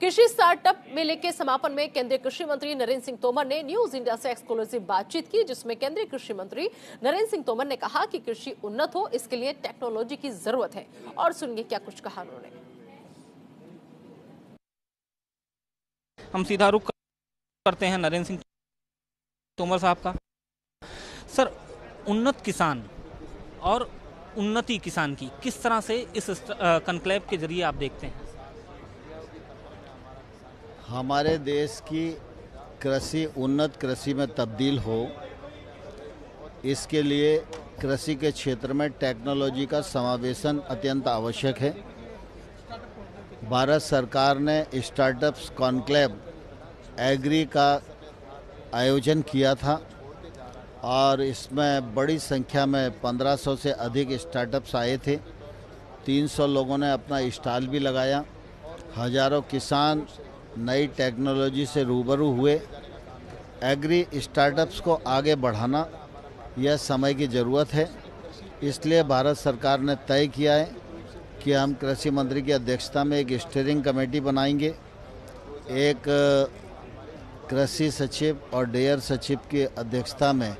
कृषि स्टार्टअप मेले के समापन में केंद्रीय कृषि मंत्री नरेंद्र सिंह तोमर ने न्यूज़ इंडिया से एक्सक्लूसिव बातचीत की, जिसमें केंद्रीय कृषि मंत्री नरेंद्र सिंह तोमर ने कहा कि कृषि उन्नत हो, इसके लिए टेक्नोलॉजी की ज़रूरत है। और सुनिए क्या कुछ कहा उन्होंने। हम सीधा रुख करते हैं नरेंद्र सिंह तोमर साहब का। सर, उन्नत किसान और उन्नति किसान की किस तरह से इस कंक्लेव के ज़रिए आप देखते हैं? हमारे देश की कृषि, उन्नत कृषि में तब्दील हो, इसके लिए कृषि के क्षेत्र में टेक्नोलॉजी का समावेशन अत्यंत आवश्यक है। भारत सरकार ने स्टार्टअप्स कॉन्क्लेव एग्री का आयोजन किया था और इसमें बड़ी संख्या में 1500 से अधिक स्टार्टअप्स आए थे। 300 लोगों ने अपना स्टॉल भी लगाया। हज़ारों किसान नई टेक्नोलॉजी से रूबरू हुए एग्री स्टार्टअप्स को आगे बढ़ाना यह समय की ज़रूरत है। इसलिए भारत सरकार ने तय किया है कि हम कृषि मंत्री की अध्यक्षता में एक स्टीयरिंग कमेटी बनाएँगे। एक कृषि सचिव और डेयर सचिव की अध्यक्षता में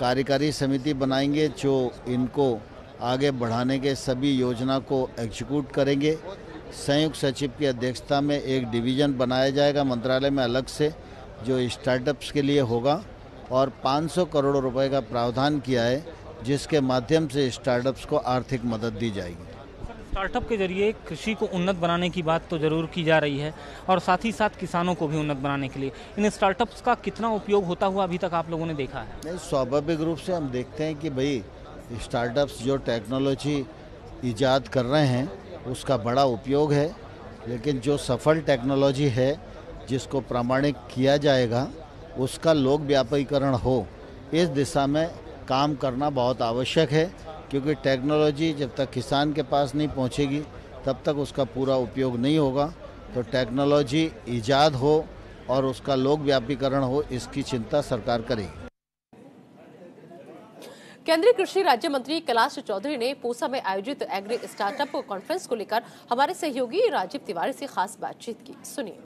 कार्यकारी समिति बनाएँगे, जो इनको आगे बढ़ाने के सभी योजना को एग्जीक्यूट करेंगे। संयुक्त सचिव की अध्यक्षता में एक डिवीज़न बनाया जाएगा मंत्रालय में अलग से जो स्टार्टअप्स के लिए होगा और 500 करोड़ रुपए का प्रावधान किया है जिसके माध्यम से स्टार्टअप्स को आर्थिक मदद दी जाएगी। स्टार्टअप के ज़रिए कृषि को उन्नत बनाने की बात तो ज़रूर की जा रही है और साथ ही साथ किसानों को भी उन्नत बनाने के लिए। इन स्टार्टअप्स का कितना उपयोग होता हुआ अभी तक आप लोगों ने देखा है? नहीं स्वाभाविक रूप से हम देखते हैं कि भाई स्टार्टअप्स जो टेक्नोलॉजी ईजाद कर रहे हैं उसका बड़ा उपयोग है, लेकिन जो सफल टेक्नोलॉजी है, जिसको प्रामाणिक किया जाएगा, उसका लोक व्यापीकरण हो, इस दिशा में काम करना बहुत आवश्यक है, क्योंकि टेक्नोलॉजी जब तक किसान के पास नहीं पहुंचेगी, तब तक उसका पूरा उपयोग नहीं होगा। तो टेक्नोलॉजी ईजाद हो और उसका लोक व्यापीकरण हो, इसकी चिंता सरकार करेगी। केंद्रीय कृषि राज्य मंत्री कैलाश चौधरी ने पूसा में आयोजित एग्री स्टार्टअप कॉन्फ्रेंस को लेकर हमारे सहयोगी राजीव तिवारी से खास बातचीत की। सुनिए।